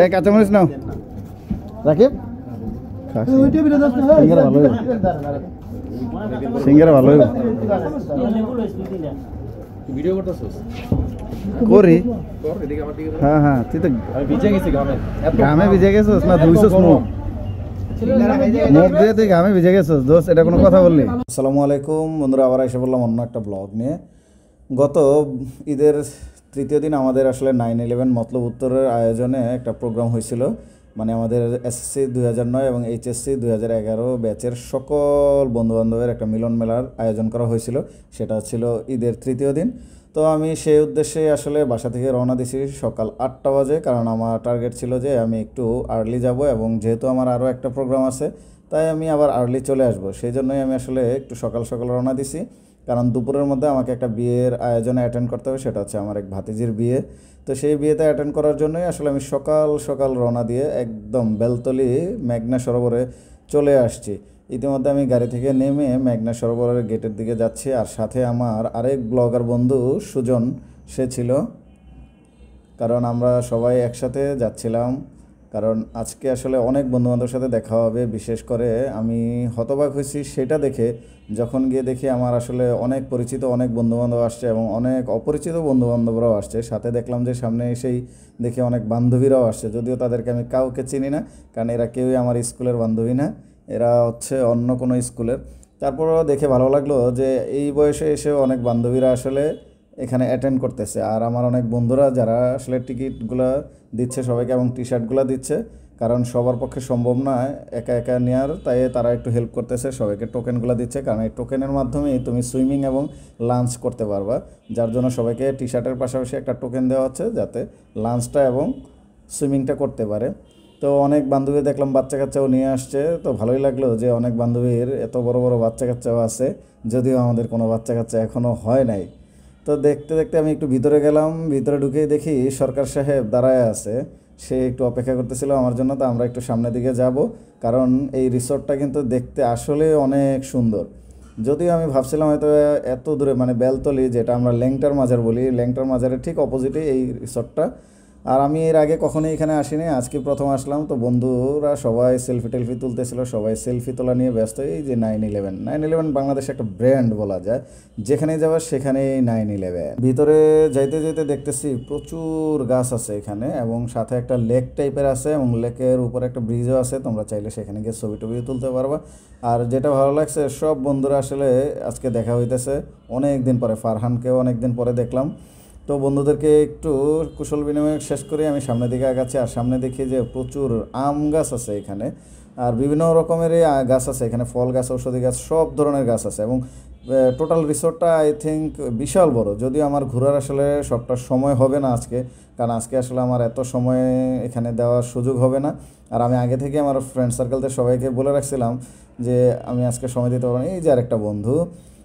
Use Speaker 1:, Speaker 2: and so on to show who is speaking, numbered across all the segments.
Speaker 1: এই কাঁচামরিচ নাও রাকিব সিঙ্গারা ভালো সিঙ্গারা ভালো
Speaker 2: ভিডিও করতেছস
Speaker 1: করি হ্যাঁ হ্যাঁ তুই তো
Speaker 2: ভিজে গেছি গামে
Speaker 1: ঘামে ভিজে গেছিস না ধুইছিস মুখ মুখ দিয়ে তুই ঘামে ভিজে গেছিস দোস্ত এটা কোনো কথা বললি? আসসালামু আলাইকুম বন্ধুরা আবার এসে বললাম অন্য একটা ব্লগ নিয়ে। গত ঈদের তৃতীয় দিন আমাদের আসলে নাইন ইলেভেন মতলব উত্তরের আয়োজনে একটা প্রোগ্রাম হয়েছিল। মানে আমাদের এসএসসি দুই হাজার নয় এবং এইচএসসি দুই হাজার এগারো ব্যাচের সকল বন্ধুবান্ধবের একটা মিলন মেলার আয়োজন করা হয়েছিল। সেটা ছিল ঈদের তৃতীয় দিন। তো আমি সেই উদ্দেশ্যে আসলে বাসা থেকে রওনা দিছি সকাল আটটা বাজে, কারণ আমার টার্গেট ছিল যে আমি একটু আর্লি যাব এবং যেহেতু আমার আরও একটা প্রোগ্রাম আছে, তাই আমি আবার আর্লি চলে আসব। সেই জন্যই আমি আসলে একটু সকাল সকাল রওনা দিছি কারণ দুপুরের মধ্যে আমাকে একটা বিয়ের আয়োজনে অ্যাটেন্ড করতে হবে, সেটা হচ্ছে আমার এক ভাতিজির বিয়ে। তো সেই বিয়েতে অ্যাটেন্ড করার জন্যই আসলে আমি সকাল সকাল রওনা দিয়ে একদম বেলতলি মেঘনা সরোবরে চলে আসছি। ইতিমধ্যে আমি গাড়ি থেকে নেমে মেঘনা সরোবরের গেটের দিকে যাচ্ছি, আর সাথে আমার আরেক ব্লগার বন্ধু সুজন, সে ছিল। কারণ আমরা সবাই একসাথে যাচ্ছিলাম। কারণ আজকে আসলে অনেক বন্ধুবান্ধবের সাথে দেখা হবে, বিশেষ করে আমি হতবাক হয়েছি সেটা দেখে, যখন গিয়ে দেখি আমার আসলে অনেক পরিচিত অনেক বন্ধুবান্ধব আসছে এবং অনেক অপরিচিত বন্ধুবান্ধবরাও আসছে, সাথে দেখলাম যে সামনে এসেই দেখি অনেক বান্ধবীরাও আসছে, যদিও তাদেরকে আমি কাউকে চিনি না, কারণ এরা কেউই আমার স্কুলের বান্ধবী না, এরা হচ্ছে অন্য কোনো স্কুলের। তারপরও দেখে ভালো লাগল যে এই বয়সে এসে অনেক বান্ধবীরা আসলে এখানে অ্যাটেন্ড করতেছে। আর আমার অনেক বন্ধুরা যারা আসলে টিকিটগুলো দিচ্ছে সবাইকে এবং টি শার্টগুলো দিচ্ছে, কারণ সবার পক্ষে সম্ভব না একা একা নেওয়ার তাই তারা একটু হেল্প করতেছে, সবাইকে টোকেনগুলো দিচ্ছে। কারণ এই টোকেনের মাধ্যমেই তুমি সুইমিং এবং লাঞ্চ করতে পারবা, যার জন্য সবাইকে টি শার্টের পাশাপাশি একটা টোকেন দেওয়া হচ্ছে, যাতে লাঞ্চটা এবং সুইমিংটা করতে পারে। তো অনেক বান্ধবী দেখলাম বাচ্চা কাচ্চাও নিয়ে আসছে। তো ভালোই লাগল যে অনেক বান্ধবীর এত বড় বড় বাচ্চা কাচ্চাও আছে, যদিও আমাদের কোনো বাচ্চা কাচ্চা এখনও হয় নাই। তো দেখতে দেখতে আমি একটু ভিতরে গেলাম, ভিতরে ঢুকেই দেখি সরকার সাহেব দাঁড়ায় আছে। সে একটু অপেক্ষা করতেছিল আমার জন্য, তো আমরা একটু সামনের দিকে যাব, কারণ এই রিসোর্টটা কিন্তু দেখতে আসলে অনেক সুন্দর। যদিও আমি ভাবছিলাম হয়তো এত দূরে মানে বেলতলি, যেটা আমরা ল্যাংটার মাজার বলি, ল্যাংটার মাজারের ঠিক অপোজিটে এই রিসোর্টটা। আর আমি এর আগে কখনোই এখানে আসিনি, আজকে প্রথম আসলাম। তো বন্ধুরা সবাই সেলফি টেলফি তুলতেছিল, সবাই সেলফি তোলা নিয়ে ব্যস্ত। এই যে নাইন ইলেভেন নাইন ইলেভেন বাংলাদেশে একটা ব্র্যান্ড বলা যায়। যেখানেই যাবার সেখানেই নাইন ইলেভেন ভিতরে যাইতে যাইতে দেখতেছি প্রচুর গাছ আছে এখানে এবং সাথে একটা লেক টাইপের আছে এবং লেকের উপরে একটা ব্রিজও আছে। তোমরা চাইলে সেখানে গিয়ে ছবি টবিও তুলতে পারবা। আর যেটা ভালো লাগছে, সব বন্ধুরা আসলে আজকে দেখা হইতেছে। অনেক দিন পরে, ফারহানকেও অনেক দিন পরে দেখলাম। তো বন্ধুদেরকে একটু কুশল বিনিময় শেষ করে, আমি সামনের দিকে আগাচ্ছি। আর সামনে দেখি যে প্রচুর আম গাছ আছে এখানে। আর বিভিন্ন রকমের গাছ আছে এখানে, ফল গাছ, ঔষধি গাছ, সব ধরনের গাছ আছে। এবং টোটাল রিসোর্টটা আই থিঙ্ক বিশাল বড়। যদিও আমার ঘোরার আসলে সবটা সময় হবে না আজকে, কারণ আজকে আসলে আমার এত সময় এখানে দেওয়ার সুযোগ হবে না। আর আমি আগে থেকে আমার ফ্রেন্ড সার্কেলদের সবাইকে বলে রাখছিলাম যে, আমি আজকে সময় দিতে পারব এই যে আরেকটা বন্ধু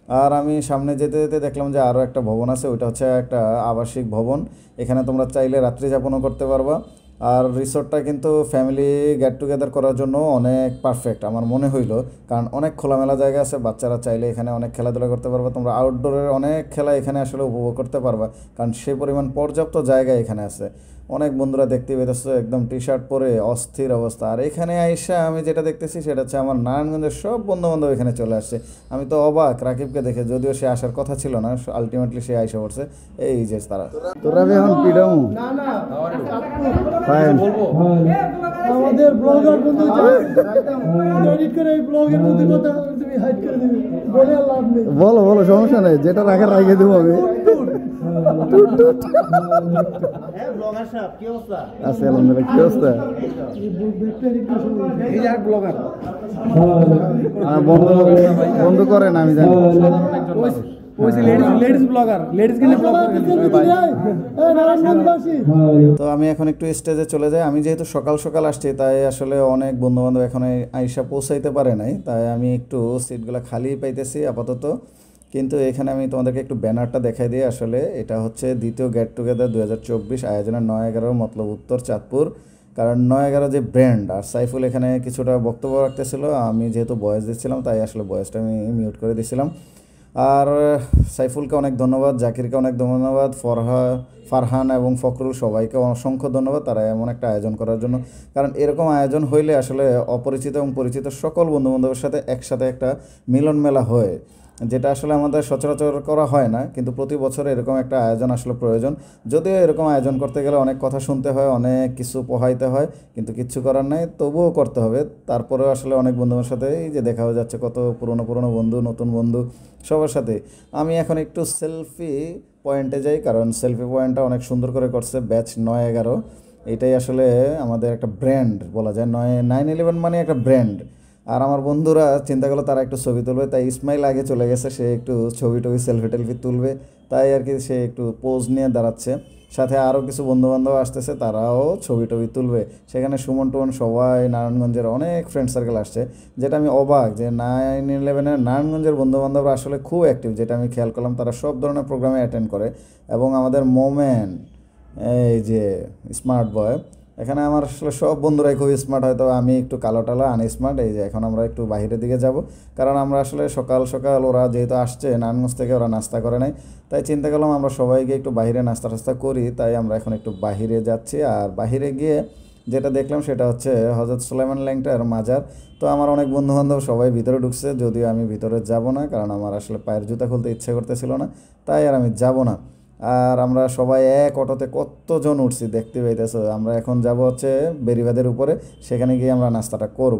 Speaker 1: আর আমি সামনে যেতে যেতে দেখলাম যে আরও একটা ভবন আছে, ওইটা হচ্ছে একটা আবাসিক ভবন। এখানে তোমরা চাইলে রাত্রি যাপনও করতে পারবা। আর রিসোর্টটা কিন্তু ফ্যামিলি গেট টুগেদার করার জন্য অনেক পারফেক্ট আমার মনে হইল। কারণ অনেক খোলামেলা জায়গা আছে, বাচ্চারা চাইলে এখানে অনেক খেলাধুলা করতে পারবা। তোমরা আউটডোরের অনেক খেলা এখানে আসলে উপভোগ করতে পারবা। কারণ সেই পরিমাণ পর্যাপ্ত জায়গা এখানে আছে। অনেক বন্ধুরা দেখতে পেতেছে একদম টি শার্ট পরে অস্থির অবস্থা। আর এখানে আইসা আমি যেটা দেখতেছি সেটা হচ্ছে আমার নারায়ণগঞ্জের সব বন্ধু বান্ধব এখানে চলে আসছে। আমি তো অবাক রাকিবকে দেখে যদিও সে আসার কথা ছিল না আলটিমেটলি সে আইসা পড়ছে। এই যে তারা। তোরা এখন পিডামু।
Speaker 3: আমাদের ব্লগার বন্ধু এডিট করে এই ব্লগের মধ্যে কথা তুমি হাইড করে দিবি। বলে লাভ নেই।
Speaker 1: বলো বলো সমস্যা নেই যেটা রাখার রাখে দেবো আমি। বন্ধ করেন আমি জানি তো আমি এখন একটু স্টেজে চলে যাই। আমি যেহেতু সকাল সকাল আসছি, তাই আসলে অনেক বন্ধু বান্ধব এখন আইসা পৌঁছাইতে পারে নাই। তাই আমি একটু সিটগুলো খালি পাইতেছি, আপাতত। কিন্তু এখানে আমি তোমাদেরকে একটু ব্যানারটা দেখাই দিই। আসলে এটা হচ্ছে দ্বিতীয় গেট টুগেদার দু হাজার চব্বিশ আয়োজনের নয় এগারো মতলব উত্তর চাঁদপুর। কারণ নয় এগারো যে ব্র্যান্ড, আর সাইফুল এখানে কিছুটা বক্তব্য রাখতেছিল। আমি যেহেতু বয়স দিচ্ছিলাম, তাই আসলে বয়সটা আমি মিউট করে দিয়েছিলাম আর সাইফুলকে অনেক ধন্যবাদ, জাকিরকে অনেক ধন্যবাদ, ফরহা, ফারহান এবং ফখরুল সবাইকে অসংখ্য ধন্যবাদ তারা এমন একটা আয়োজন করার জন্য। কারণ এরকম আয়োজন হইলে আসলে অপরিচিত এবং পরিচিত সকল বন্ধুবান্ধবের সাথে একসাথে একটা মিলন মেলা হয়। যেটা আসলে আমাদের সচরাচর করা হয় না, কিন্তু প্রতি বছর এরকম একটা আয়োজন আসলে প্রয়োজন। যদিও এরকম আয়োজন করতে গেলে অনেক কথা শুনতে হয়, অনেক কিছু পোহাইতে হয়, কিন্তু কিচ্ছু করার নাই, তবুও করতে হবে। তারপরেও আসলে অনেক বন্ধুদের সাথে এই যে দেখা হয়ে যাচ্ছে, কত পুরনো পুরনো বন্ধু, নতুন বন্ধু, সবার সাথে। আমি এখন একটু সেলফি পয়েন্টে যাই, কারণ সেলফি পয়েন্টটা অনেক সুন্দর করে করছে ব্যাচ নয় এগারো। এটাই আসলে আমাদের একটা ব্র্যান্ড বলা যায়। নয়, নাইন ইলেভেন মানে একটা ব্র্যান্ড। আর আমার বন্ধুরা চিন্তা করল তারা একটু ছবি তুলবে, তাই ইসমাইল আগে চলে গেছে, সে একটু ছবি টবি সেলফি টেলফি তুলবে, তাই আর কি সে একটু পোজ নিয়ে দাঁড়াচ্ছে। সাথে আরও কিছু বন্ধুবান্ধব আসতেছে, তারাও ছবি টবি তুলবে। সেখানে সুমন টুমন সবাই নারায়ণগঞ্জের অনেক ফ্রেন্ড সার্কেল আসছে, যেটা আমি অবাক যে নাইন ইলেভেনের নারায়ণগঞ্জের বন্ধুবান্ধবরা আসলে খুব অ্যাক্টিভ যেটা আমি খেয়াল করলাম তারা সব ধরনের প্রোগ্রামে অ্যাটেন্ড করে। এবং আমাদের মোমেন, এই যে স্মার্ট বয় এখানে আমার আসলে সব বন্ধুরাই খুব স্মার্ট হয়তো আমি একটু কালো টালো আনস্মার্ট এই যে এখন আমরা একটু বাইরের দিকে যাব। কারণ আমরা আসলে সকাল সকাল ওরা যেহেতু আসছে, নারায়ণগঞ্জ থেকে ওরা নাস্তা করে নাই তাই চিন্তা করলাম আমরা সবাইকে একটু বাইরে নাস্তা টাস্তা করি, তাই আমরা এখন একটু বাইরে যাচ্ছি। আর বাইরে গিয়ে যেটা দেখলাম সেটা হচ্ছে হজরত সুলাইমান ল্যাংটার মাজার। তো আমার অনেক বন্ধু বান্ধব সবাই ভিতরে ঢুকছে, যদিও আমি ভিতরে যাব না, কারণ আমার আসলে পায়ের জুতা খুলতে ইচ্ছে করতেছিল না, তাই আর আমি যাব না। আর আমরা সবাই এক অটোতে কতজন উঠছি দেখতে পাইতেছো? আমরা এখন যাব হচ্ছে বেরিবাদের উপরে, সেখানে গিয়ে আমরা নাস্তাটা করব।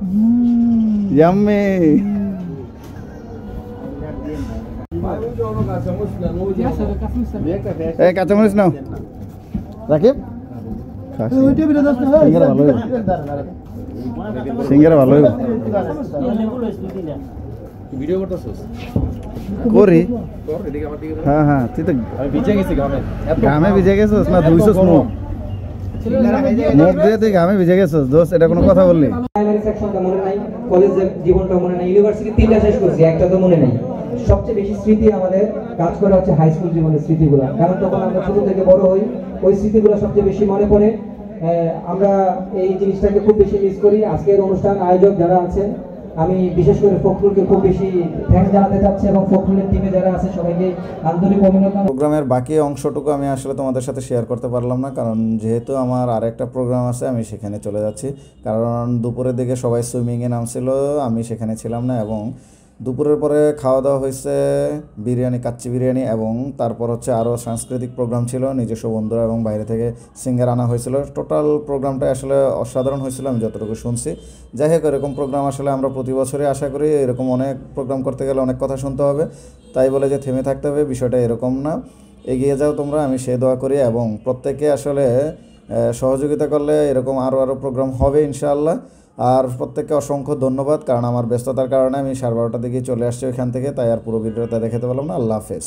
Speaker 3: হুম।
Speaker 1: ইয়াম্মি এই কাঁচামরিচ নাও রাকিব খাস।
Speaker 3: এই ওইটা বিরে দাও না, hey,
Speaker 1: সিঙ্গারা ভালো হইব। সিঙ্গারা ভালো হইব।
Speaker 2: ভিডিও করতেছিস
Speaker 1: করি
Speaker 2: কর এদিকে আমার দিকে ধর।
Speaker 1: হ্যাঁ হ্যাঁ তুই তো
Speaker 2: আমি ভিজে গেছি গামে এত
Speaker 1: ঘামে ভিজে গেছিস না ধুইছস মুখ মুখ দিয়ে তুই ঘামে ভিজে গেছিস দোস্ত এটা কোনো কথা বললি।
Speaker 4: সেকশনটা মনে নাই কলেজের জীবনটা মনে নাই ইউনিভার্সিটি তিনটা শেষ করছি একটা তো মনে নাই। সবচেয়ে বেশি স্মৃতি আমাদের কাজ করে হচ্ছে হাই স্কুল জীবনের স্মৃতিগুলো। কারণ তখন আমরা ছোট থেকে বড় হই ওই স্মৃতিগুলো সবচেয়ে বেশি মনে পড়ে। আহ, আমরা এই জিনিসটাকে খুব বেশি মিস করি। আজকের অনুষ্ঠান আয়োজক যারা আছেন আমি বিশেষ করে ফখরুলকে খুব বেশি থ্যাংক জানাতে চাচ্ছি এবং ফখরুলের টিমে যারা আছে সবাইকে আন্তরিক অভিনন্দন।
Speaker 1: প্রোগ্রামের বাকি অংশটুকু আমি আসলে তোমাদের সাথে শেয়ার করতে পারলাম না, কারণ যেহেতু আমার আরেকটা প্রোগ্রাম আছে, আমি সেখানে চলে যাচ্ছি। কারণ দুপুরের দিকে সবাই সুইমিংয়ে নামছিল, আমি সেখানে ছিলাম না এবং দুপুরের পরে খাওয়া দাওয়া হয়েছে বিরিয়ানি, কাচ্চি বিরিয়ানি এবং তারপর হচ্ছে আরও সাংস্কৃতিক প্রোগ্রাম ছিল, নিজস্ব বন্ধুরা এবং বাইরে থেকে সিঙ্গার আনা হয়েছিল। টোটাল প্রোগ্রামটা আসলে অসাধারণ হয়েছিল, আমি যতটুকু শুনছি। যাই হোক, এরকম প্রোগ্রাম আসলে আমরা প্রতি বছরই আশা করি এরকম অনেক প্রোগ্রাম করতে গেলে অনেক কথা শুনতে হবে। তাই বলে যে থেমে থাকতে হবে, বিষয়টা এরকম না। এগিয়ে যাও তোমরা, আমি সে দোয়া করি এবং প্রত্যেকে আসলে সহযোগিতা করলে এরকম আরও আরও প্রোগ্রাম হবে ইনশাআল্লাহ। আর প্রত্যেককে অসংখ্য ধন্যবাদ, কারণ আমার ব্যস্ততার কারণে আমি সাড়ে বারোটার দিকে চলে আসছি ওইখান থেকে, তাই আর পুরো ভিডিওটা দেখাতে পারলাম না। আল্লাহ হাফেজ।